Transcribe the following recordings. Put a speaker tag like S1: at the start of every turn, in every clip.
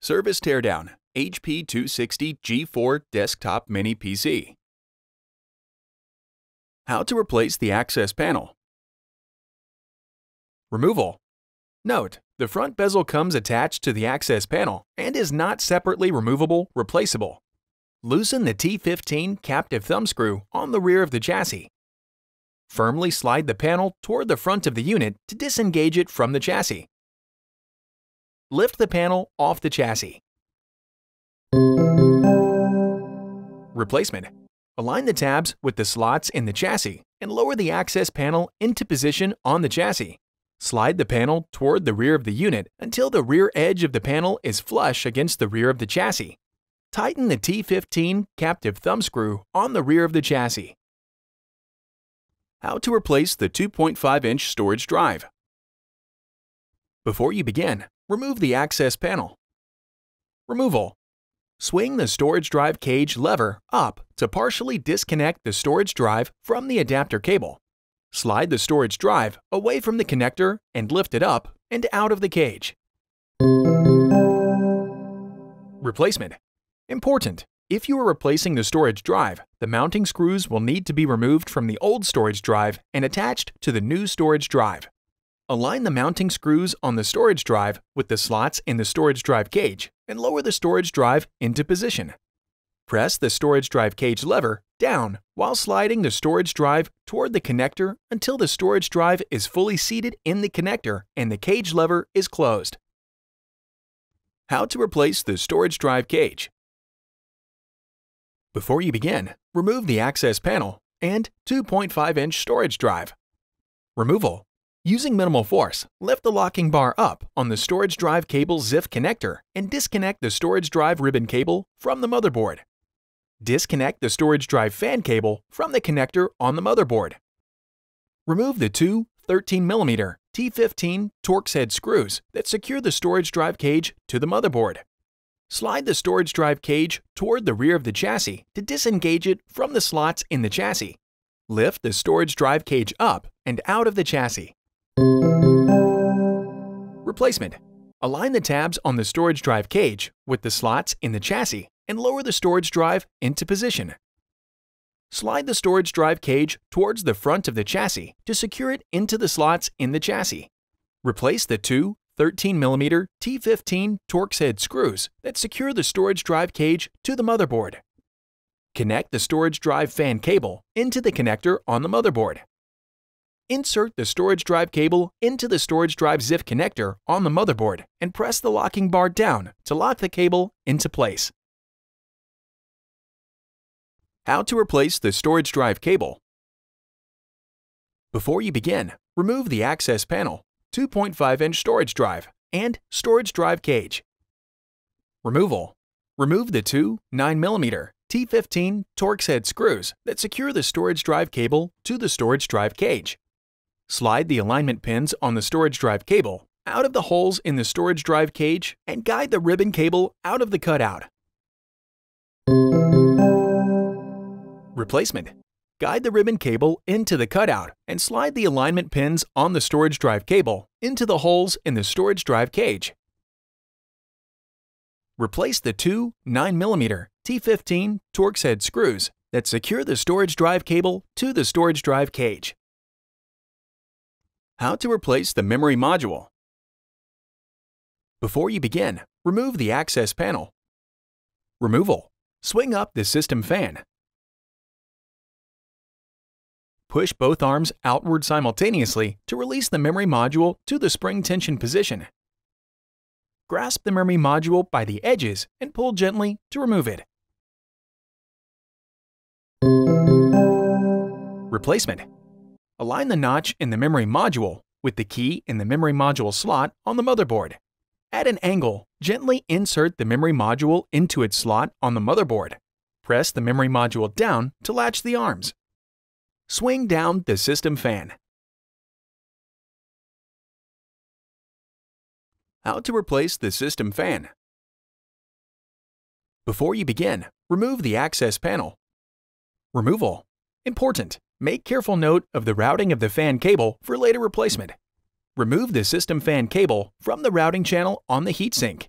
S1: Service Teardown HP 260 G4 Desktop Mini PC. How to replace the access panel. Removal. Note, the front bezel comes attached to the access panel and is not separately removable, replaceable. Loosen the T15 captive thumb screw on the rear of the chassis. Firmly slide the panel toward the front of the unit to disengage it from the chassis. Lift the panel off the chassis. Replacement. Align the tabs with the slots in the chassis and lower the access panel into position on the chassis. Slide the panel toward the rear of the unit until the rear edge of the panel is flush against the rear of the chassis. Tighten the T15 captive thumb screw on the rear of the chassis. How to replace the 2.5-inch storage drive. Before you begin, Remove the access panel. Removal. Swing the storage drive cage lever up to partially disconnect the storage drive from the adapter cable. Slide the storage drive away from the connector and lift it up and out of the cage. Replacement. Important. If you are replacing the storage drive, the mounting screws will need to be removed from the old storage drive and attached to the new storage drive. Align the mounting screws on the storage drive with the slots in the storage drive cage and lower the storage drive into position. Press the storage drive cage lever down while sliding the storage drive toward the connector until the storage drive is fully seated in the connector and the cage lever is closed. How to replace the storage drive cage. Before you begin, remove the access panel and 2.5-inch storage drive. Removal Using minimal force, lift the locking bar up on the storage drive cable ZIF connector and disconnect the storage drive ribbon cable from the motherboard. Disconnect the storage drive fan cable from the connector on the motherboard. Remove the two 13mm T15 Torx head screws that secure the storage drive cage to the motherboard. Slide the storage drive cage toward the rear of the chassis to disengage it from the slots in the chassis. Lift the storage drive cage up and out of the chassis. Replacement. Align the tabs on the storage drive cage with the slots in the chassis and lower the storage drive into position. Slide the storage drive cage towards the front of the chassis to secure it into the slots in the chassis. Replace the two 13mm T15 Torx head screws that secure the storage drive cage to the motherboard. Connect the storage drive fan cable into the connector on the motherboard. Insert the storage drive cable into the storage drive ZIF connector on the motherboard and press the locking bar down to lock the cable into place. How to replace the storage drive cable. Before you begin, remove the access panel, 2.5-inch storage drive, and storage drive cage. Removal. Remove the two 9mm T15 Torx head screws that secure the storage drive cable to the storage drive cage. Slide the alignment pins on the storage drive cable out of the holes in the storage drive cage and guide the ribbon cable out of the cutout. Replacement. Guide the ribbon cable into the cutout and slide the alignment pins on the storage drive cable into the holes in the storage drive cage. Replace the two 9mm T15 Torx head screws that secure the storage drive cable to the storage drive cage. How to replace the memory module. Before you begin, remove the access panel. Removal. Swing up the system fan. Push both arms outward simultaneously to release the memory module to the spring tension position. Grasp the memory module by the edges and pull gently to remove it. Replacement. Align the notch in the memory module with the key in the memory module slot on the motherboard. At an angle, gently insert the memory module into its slot on the motherboard. Press the memory module down to latch the arms. Swing down the system fan. How to replace the system fan. Before you begin, remove the access panel. Removal. Important. Make careful note of the routing of the fan cable for later replacement. Remove the system fan cable from the routing channel on the heatsink.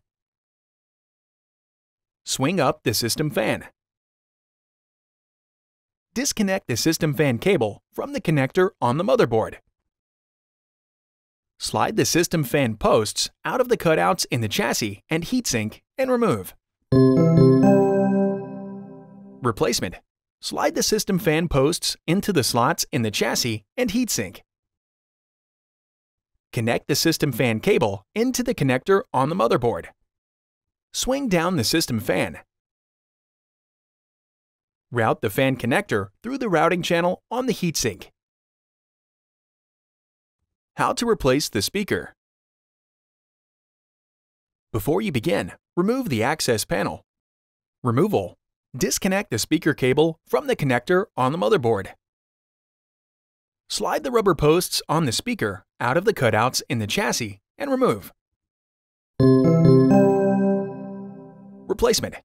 S1: Swing up the system fan. Disconnect the system fan cable from the connector on the motherboard. Slide the system fan posts out of the cutouts in the chassis and heatsink and remove. Replacement. Slide the system fan posts into the slots in the chassis and heatsink. Connect the system fan cable into the connector on the motherboard. Swing down the system fan. Route the fan connector through the routing channel on the heatsink. How to replace the speaker. Before you begin, remove the access panel. Removal. Disconnect the speaker cable from the connector on the motherboard. Slide the rubber posts on the speaker out of the cutouts in the chassis and remove. Replacement.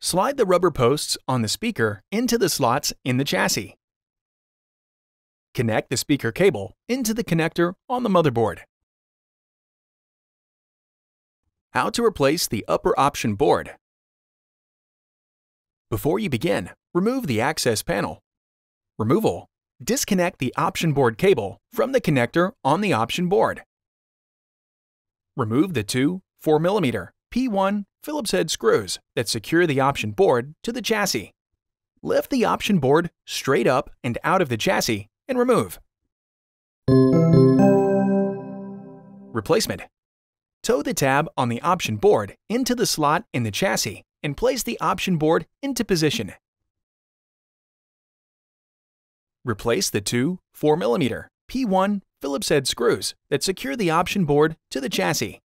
S1: Slide the rubber posts on the speaker into the slots in the chassis. Connect the speaker cable into the connector on the motherboard. How to replace the upper option board. Before you begin, remove the access panel. Removal disconnect the option board cable from the connector on the option board. Remove the two 4mm P1 Phillips head screws that secure the option board to the chassis. Lift the option board straight up and out of the chassis and remove. Replacement. Tow the tab on the option board into the slot in the chassis and place the option board into position. Replace the two 4mm P1 Phillips head screws that secure the option board to the chassis.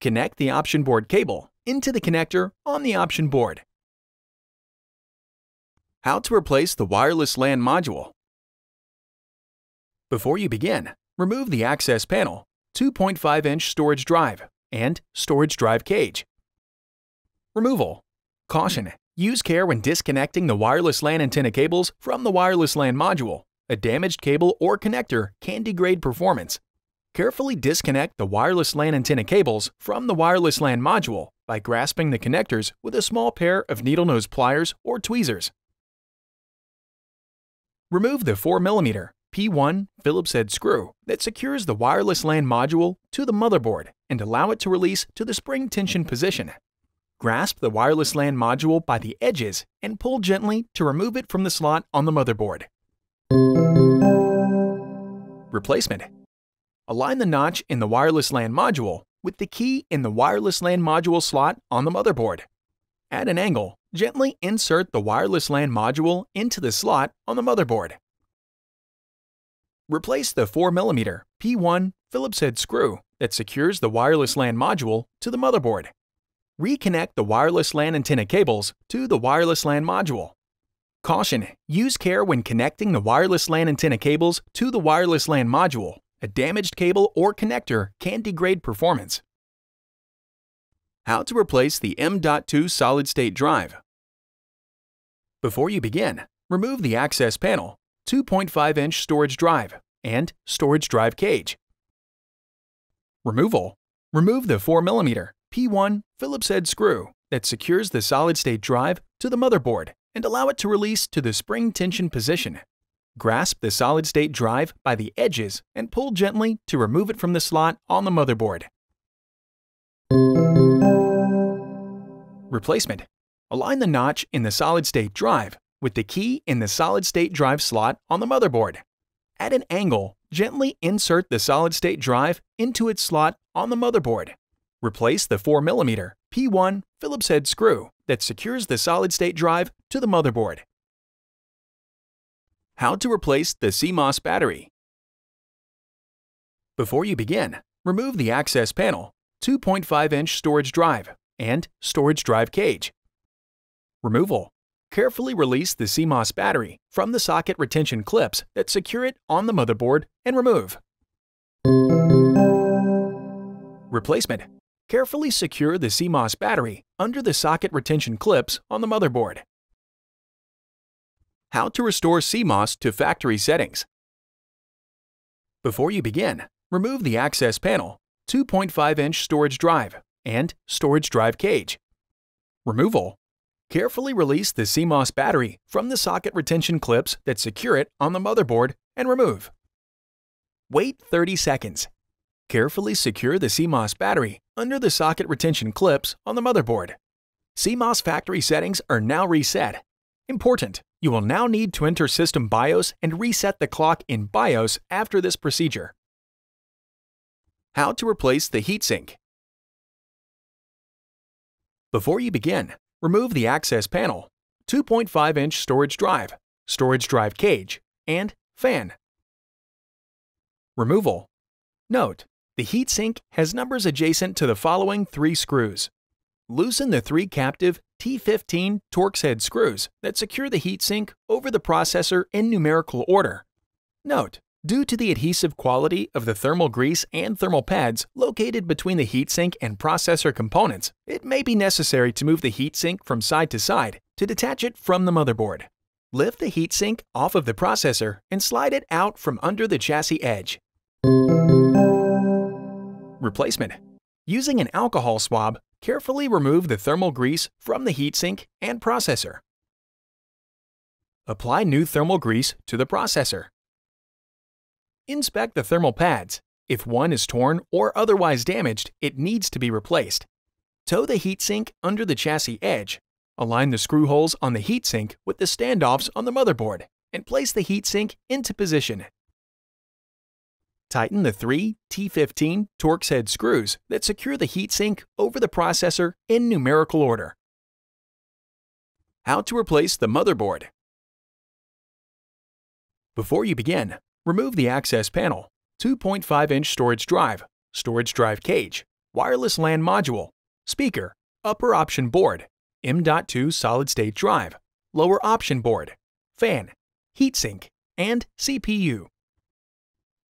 S1: Connect the option board cable into the connector on the option board. How to replace the wireless LAN module. Before you begin, remove the access panel, 2.5-inch storage drive, and storage drive cage. Removal. Caution, Use care when disconnecting the wireless LAN antenna cables from the wireless LAN module. A damaged cable or connector can degrade performance. Carefully disconnect the wireless LAN antenna cables from the wireless LAN module by grasping the connectors with a small pair of needle nose pliers or tweezers. Remove the 4mm P1 Phillips head screw that secures the wireless LAN module to the motherboard and allow it to release to the spring tension position. Grasp the wireless LAN module by the edges and pull gently to remove it from the slot on the motherboard. Replacement. Align the notch in the wireless LAN module with the key in the wireless LAN module slot on the motherboard. At an angle, gently insert the wireless LAN module into the slot on the motherboard. Replace the 4mm P1 Phillips head screw that secures the wireless LAN module to the motherboard. Reconnect the wireless LAN antenna cables to the wireless LAN module. Caution, use care when connecting the wireless LAN antenna cables to the wireless LAN module. A damaged cable or connector can degrade performance. How to replace the M.2 solid-state drive. Before you begin, remove the access panel, 2.5-inch storage drive, and storage drive cage. Removal. Remove the 4mm P1 Phillips head screw that secures the solid-state drive to the motherboard and allow it to release to the spring tension position. Grasp the solid-state drive by the edges and pull gently to remove it from the slot on the motherboard. Replacement. Align the notch in the solid-state drive with the key in the solid-state drive slot on the motherboard. At an angle, gently insert the solid-state drive into its slot on the motherboard. Replace the 4mm P1 Phillips head screw that secures the solid-state drive to the motherboard. How to replace the CMOS battery. Before you begin, remove the access panel, 2.5-inch storage drive, and storage drive cage. Removal. Carefully release the CMOS battery from the socket retention clips that secure it on the motherboard and remove. Replacement. Carefully secure the CMOS battery under the socket retention clips on the motherboard. How to restore CMOS to factory settings. Before you begin, remove the access panel, 2.5-inch storage drive, and storage drive cage. Removal. Carefully release the CMOS battery from the socket retention clips that secure it on the motherboard and remove. Wait 30 seconds. Carefully secure the CMOS battery under the socket retention clips on the motherboard. CMOS factory settings are now reset. Important, you will now need to enter System BIOS and reset the clock in BIOS after this procedure. How to replace the heatsink. Before you begin, remove the access panel, 2.5-inch storage drive, storage drive cage, and fan. Removal. Note, the heatsink has numbers adjacent to the following three screws. Loosen the three captive T15 Torx head screws that secure the heatsink over the processor in numerical order. Note, due to the adhesive quality of the thermal grease and thermal pads located between the heatsink and processor components, it may be necessary to move the heatsink from side to side to detach it from the motherboard. Lift the heatsink off of the processor and slide it out from under the chassis edge. Replacement Using an alcohol swab, carefully remove the thermal grease from the heatsink and processor. Apply new thermal grease to the processor. Inspect the thermal pads. If one is torn or otherwise damaged, it needs to be replaced. Tow the heatsink under the chassis edge. Align the screw holes on the heatsink with the standoffs on the motherboard and place the heatsink into position. Tighten the three T15 Torx head screws that secure the heatsink over the processor in numerical order. How to replace the motherboard. Before you begin, remove the access panel, 2.5-inch storage drive, storage drive cage, wireless LAN module, speaker, upper option board, M.2 solid-state drive, lower option board, fan, heatsink, and CPU.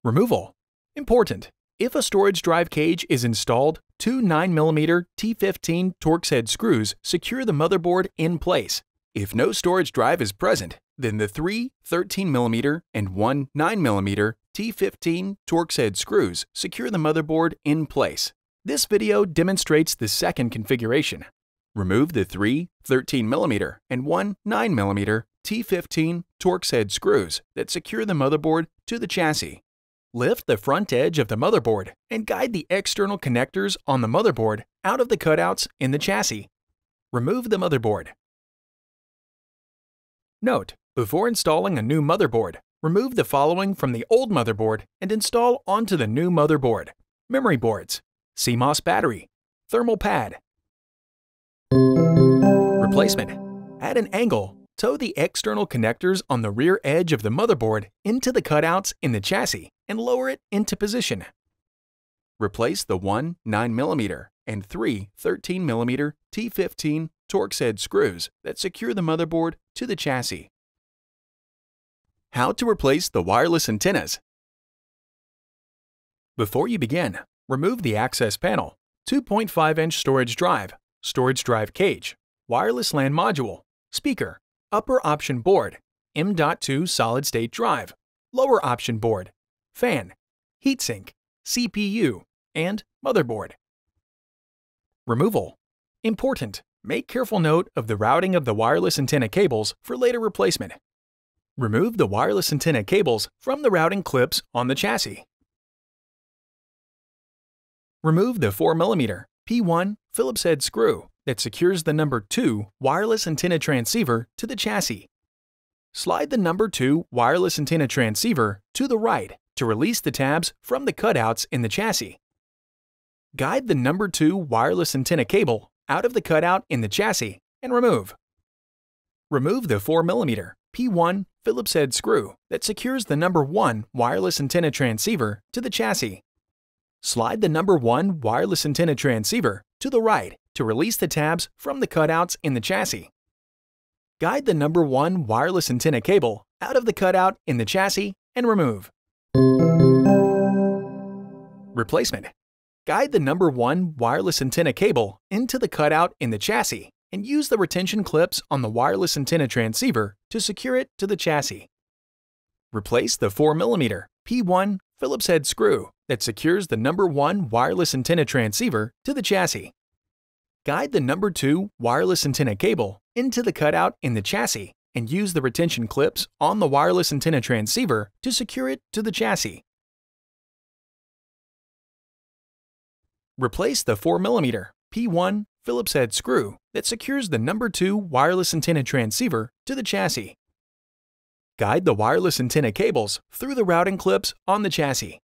S1: Removal. Important. If a storage drive cage is installed, two 9mm T15 Torx head screws secure the motherboard in place. If no storage drive is present, then the three 13mm and one 9mm T15 Torx head screws secure the motherboard in place. This video demonstrates the second configuration. Remove the three 13mm and one 9mm T15 Torx head screws that secure the motherboard to the chassis. Lift the front edge of the motherboard and guide the external connectors on the motherboard out of the cutouts in the chassis. Remove the motherboard. Note, before installing a new motherboard, remove the following from the old motherboard and install onto the new motherboard. Memory boards, CMOS battery, thermal pad. Replacement. At an angle, tow the external connectors on the rear edge of the motherboard into the cutouts in the chassis and lower it into position. Replace the one 9mm and three 13mm T15 Torx head screws that secure the motherboard to the chassis. How to replace the wireless antennas. Before you begin, remove the access panel, 2.5-inch storage drive, storage drive cage, wireless LAN module, speaker, upper option board, M.2 solid-state drive, lower option board, fan, heatsink, CPU, and motherboard. Removal. Important. Make careful note of the routing of the wireless antenna cables for later replacement. Remove the wireless antenna cables from the routing clips on the chassis. Remove the 4mm P1 Phillips head screw that secures the number 2 wireless antenna transceiver to the chassis. Slide the number 2 wireless antenna transceiver to the right to release the tabs from the cutouts in the chassis. Guide the number 2 wireless antenna cable out of the cutout in the chassis and remove. Remove the 4mm P1 Phillips head screw that secures the number 1 wireless antenna transceiver to the chassis. Slide the number 1 wireless antenna transceiver to the right to release the tabs from the cutouts in the chassis. Guide the number 1 wireless antenna cable out of the cutout in the chassis and remove. Replacement. Guide the number 1 wireless antenna cable into the cutout in the chassis and use the retention clips on the wireless antenna transceiver to secure it to the chassis. Replace the 4mm P1 Phillips head screw that secures the number 1 wireless antenna transceiver to the chassis. Guide the number 2 wireless antenna cable into the cutout in the chassis and use the retention clips on the wireless antenna transceiver to secure it to the chassis. Replace the 4mm P1 Phillips head screw that secures the number 2 wireless antenna transceiver to the chassis. Guide the wireless antenna cables through the routing clips on the chassis